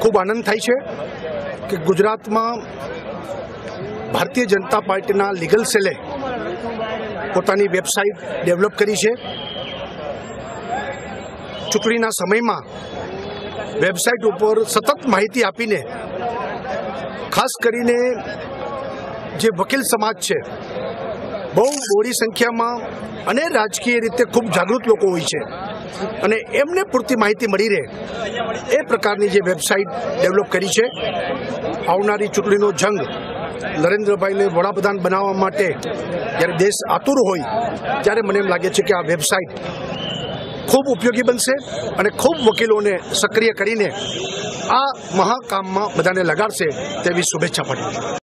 ખૂબ આનંદ થાય છે કે ગુજરાતમાં ભારતીય જનતા પાર્ટીના લીગલ સેલે પોતાની વેબસાઇટ ડેવલપ કરી છે. ચૂંટણીના સમયમાં વેબસાઇટ ઉપર સતત માહિતી આપીને, ખાસ કરીને જે વકીલ સમાજ છે, બહુ મોડી સંખ્યામાં અને રાજકીય રીતે ખૂબ જાગૃત લોકો હોય છે. અને એમને પૂરતી માહિતી મળી રહે એ પ્રકારની જે વેબસાઇટ ડેવલપ કરી છે, આવનારી ચૂંટણીનો જંગ નરેન્દ્રભાઈને વડાપ્રધાન બનાવવા માટે જ્યારે દેશ આતુર હોય, ત્યારે મને એમ લાગે છે કે આ વેબસાઇટ ખૂબ ઉપયોગી બનશે અને ખૂબ વકીલોને સક્રિય કરીને આ મહાકામમાં બધાને લગાડશે તેવી શુભેચ્છા પાઠવું છું.